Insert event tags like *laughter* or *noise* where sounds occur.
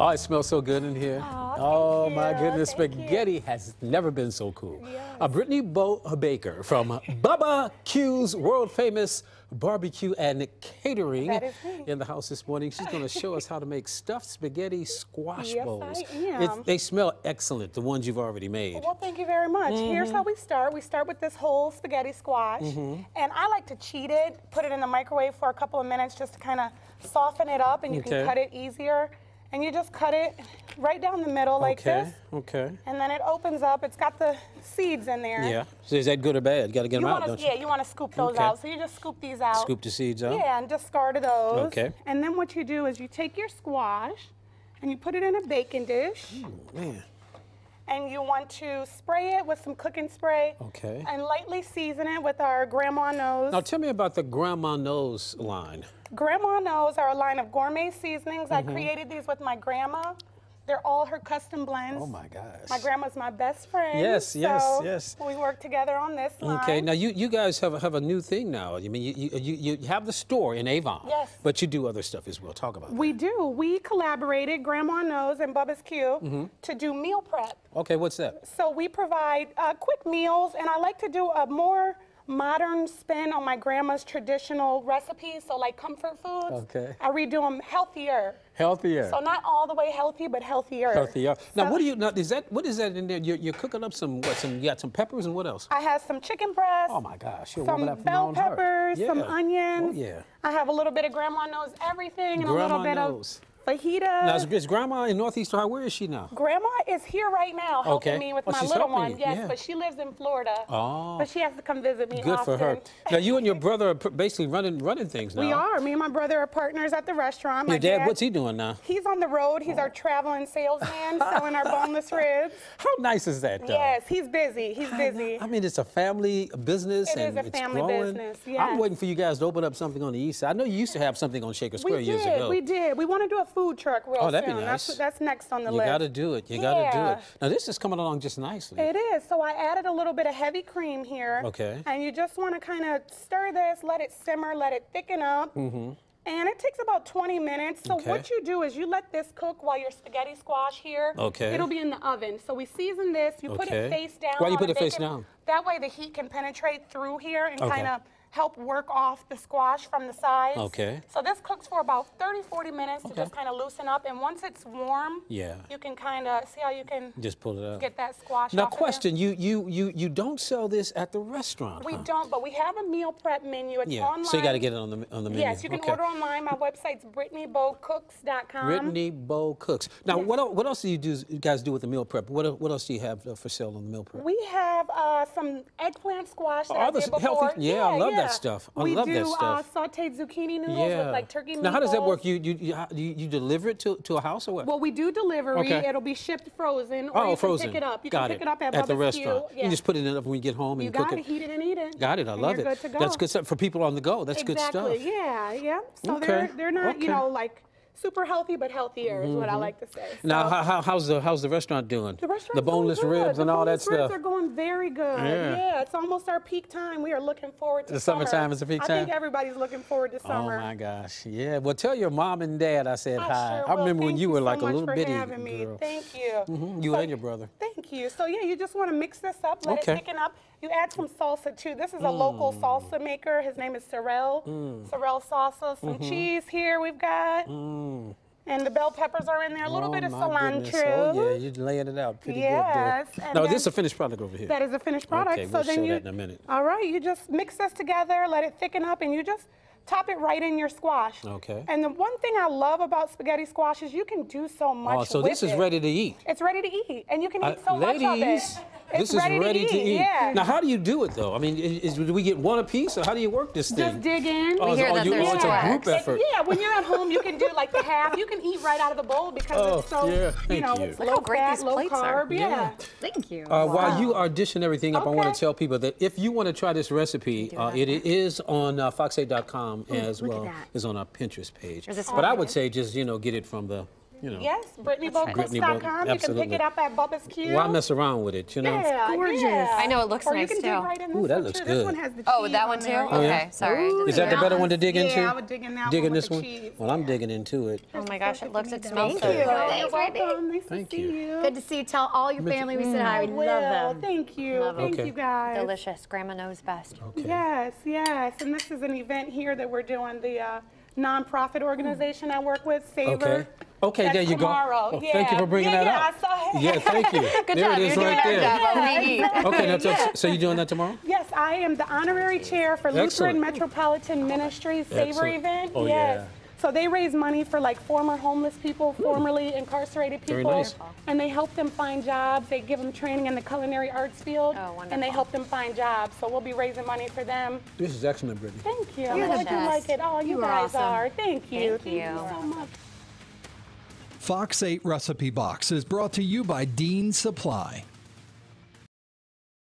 Oh, it smells so good in here. Aw, oh, my you, goodness. thank you. Spaghetti has never been so cool. Yes. Uh, Brittany Bo Baker from Bubba Q's world famous barbecue and catering That is me. in the house this morning. She's going to show us how to make stuffed spaghetti squash Yes, bowls. I am. they smell excellent, the ones you've already made. Well, thank you very much. Here's Mm-hmm. how we start. We start with this whole spaghetti squash. And I like to cheat it, put it in the microwave for a couple of minutes just to kind of soften it up and you Okay. can cut it easier. And you just cut it right down the middle like okay, this. okay. And then it opens up. It's got the seeds in there. Yeah. So is that good or bad? Got to get You them out, don't you? yeah, you want to scoop those Okay. out. So you just scoop these out. Scoop the seeds out? Yeah, and discard those. Okay. And then what you do is you take your squash and you put it in a baking dish. Man. And you want to spray it with some cooking spray. Okay. And lightly season it with our Grandma Knows. Now tell me about the Grandma Knows line. Grandma Knows are a line of gourmet seasonings. Mm-hmm. I created these with my grandma. They're all her custom blends. Oh my gosh. My grandma's my best friend. Yes, yes, so yes. We work together on this line. Okay, now you, you guys have, a- have a new thing now. I mean, you, you, you you have the store in Avon. Yes. But you do other stuff as well. Talk about that. We do. We collaborated, Grandma Knows and Bubba's Q, Mm-hmm. to do meal prep. Okay, what's that? So we provide uh, quick meals, and I like to do a more modern spin on my grandma's traditional recipes. So like comfort foods. Okay. I redo them healthier. Healthier. So not all the way healthy, but healthier. Healthier. Now, So what do you? Now, is that what is that in there? You're, you're cooking up some what? Some you got some peppers and what else? I have some chicken breast. Oh my gosh, you're Some bell peppers, some oh, onions. Oh yeah. I have a little bit of grandma knows everything and a little bit knows. of fajita. Now, is, is Grandma in Northeast Ohio? Where is she now? Grandma is here right now helping Okay. me with Oh, my little one. you. Yes, Yeah. but she lives in Florida. Oh. But she has to come visit me Good often. for her. Now, you and your *laughs* brother are basically running running things now. We are. Me and my brother are partners at the restaurant. My Your dad, what's he doing now? He's on the road. He's our oh. traveling salesman *laughs* selling our boneless ribs. How nice is that, though? Yes, he's busy. He's busy. I mean, it's a family business It is and a it's family growing. business, I'm waiting for you guys to open up something on the east side. I know you used to have something on Shaker Square we years did. ago. We did. We want to do a food truck real Oh, that'd be nice. That's, that's next on the you list. You got to do it. You got to do it. Now this is coming along just nicely. It is. So I added a little bit of heavy cream here. Okay. And you just want to kind of stir this, let it simmer, let it thicken up. Mm-hmm. And it takes about 20 minutes. So. Okay. what you do is you let this cook while your spaghetti squash here. Okay. It'll be in the oven. So we season this. You put it face down. Why you put it face down? That way the heat can penetrate through here and Okay. kind of help work off the squash from the sides. Okay. So this cooks for about 30, 40 minutes Okay. to just kind of loosen up. And once it's warm, Yeah. you can kind of see how you can Just pull it out. get that squash now, off of there. question: you you you you don't sell this at the restaurant? We huh? don't, but we have a meal prep menu. It's Yeah. online. So you got to get it on the on the menu. Yes, you can okay. order online. My website's BrittanyBowCooks.com. Brittany Bow Cooks. Now, what el- what else do you do? You guys do with the meal prep? What what else do you have uh, for sale on the meal prep? We have uh, some eggplant squash that Oh, I the healthy- before. yeah, I love that stuff. I we love that do stuff. Uh, sauteed zucchini noodles with like turkey meatballs. Now, how does that work? You you you, you you deliver it to, to a house or what? Well, we do delivery. Okay. It'll be shipped frozen, or oh, you frozen. can pick it up. You Got can it. pick it up at, the Bubba's restaurant. Q. You just put it in when we get home and You cook got it. to heat it and eat it. Got it. I and love it. Good go. That's good stuff for people on the go. That's exactly. good stuff. Yeah, yeah. So Okay, they're they're not you know like super healthy, but healthier is what I like to say. Now, how, how, how's the how's the restaurant doing? The restaurant, the boneless ribs The and all that ribs stuff. are going very good. Yeah. Yeah. it's almost our peak time. We are looking forward to The summer. summertime is the peak I time? I think everybody's looking forward to summer. Oh my gosh! Yeah. Well, tell your mom and dad I said I hi. sure I remember when Thank you were so like a little for bitty having me. girl. Thank you. Mhm, You So- and your brother. Thank you. So yeah, you just want to mix this up, let Okay. it thicken up. You add some salsa too. This is a local Mm. salsa maker. His name is Sorrel. Sorrel salsa. Some Mm-hmm. cheese here we've got. And the bell peppers are in there. A little oh, bit of my cilantro. goodness. Oh yeah, you're laying it out pretty Yes, good. There. No, this is a finished product over here. That is a finished product. Okay, so we'll then show you, that in a minute. All right, you just mix this together, let it thicken up, and you just top it right in your squash. Okay. And the one thing I love about spaghetti squash is you can do so much. oh, so this is it. ready to eat. It's ready to eat, and you can Uh, eat so much of it. Ladies, It's this is ready, to eat. Yeah. Now, how do you do it though? I mean, is, do we get one a piece, or how do you work this thing? just dig in. Oh, hear oh, that you- there's oh, it's a snacks. group effort. Yeah, when you're at home, you can do like the half. You can eat right out of the bowl because Oh, it's so, yeah, you know, you. it's Look low how great fat, these low plates are. carb. Yeah. Thank you. Uh, While you are dishing everything up, I want to tell people that if you want to try this recipe, uh, it is on uh, fox8.com as well as on our Pinterest page. But I would say just you know get it from the you know. Yes, BrittanyBoatClips.com. Brittany Boat- You can pick absolutely. it up at Bubba's Q. Why mess around with it, you know? Yeah, gorgeous. yeah. I know, it looks or nice, you can dig too. right in Ooh, this that one, looks too. good. This one has the cheese Oh, that one on too? there. Oh, yeah? Okay, sorry. I didn't Is see that the better one to dig Yeah, into? I would dig in that Digging one with this the one? cheese. Well, I'm digging into it. Oh my gosh, it looks, it Thank smells so you. good. You're welcome. Nice Thank to you. see you. Good to see you. Tell all your family we said hi. We Will. love them. Thank you. Love 'em. Thank Okay. you guys. Delicious. Grandma knows best. Yes, yes. And this is an event here that we're doing, the uh, nonprofit organization I work with, Savor. Okay. Okay, That's there you tomorrow. go. Oh, Thank you Yeah. for bringing yeah, that yeah, up. I saw it. Yeah, thank you. *laughs* Good there job. it is You're right there. good job while we eat. Okay, now, *laughs* so, so you doing that tomorrow? Yes, I am the honorary chair for Excellent. Lutheran Metropolitan Ministries Savor event. Oh, yes. yeah. So they raise money for like former homeless people, formerly incarcerated Very people, nice. and they help them find jobs. They give them training in the culinary arts field, Oh, and they help them find jobs. So we'll be raising money for them. This is excellent, Brittany. Thank you. You're I'm the glad you best. like it. Oh, you, You are guys awesome. are. Thank you. Thank you. so much. Fox 8 Recipe Box is brought to you by Dean Supply.